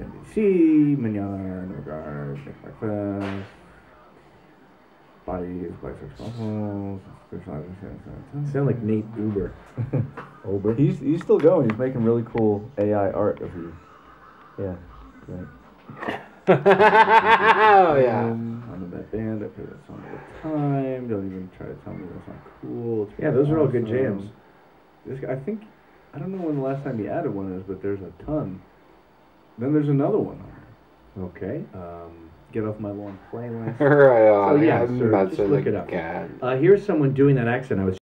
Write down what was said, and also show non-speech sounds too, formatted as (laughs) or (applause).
NBC, Manana, No Nick Breakfast, Bodies, Biceps Muscles, Fish Live, Sound like Nate Uber. (laughs) Uber. He's he's still going. He's making really cool AI art of you. Yeah. Right. oh yeah. Um, I'm in that band. I play that song all the time. Don't even try to tell me that's not cool. It's Yeah, those are all good jams. This guy, I think, I don't know when the last time he added one is, but there's a ton. Then there's another one. Okay. Um, Get off my lawn playlist. (laughs) right on. So, yeah, I'm sir, just look look it up. Uh, here's someone doing that accent I was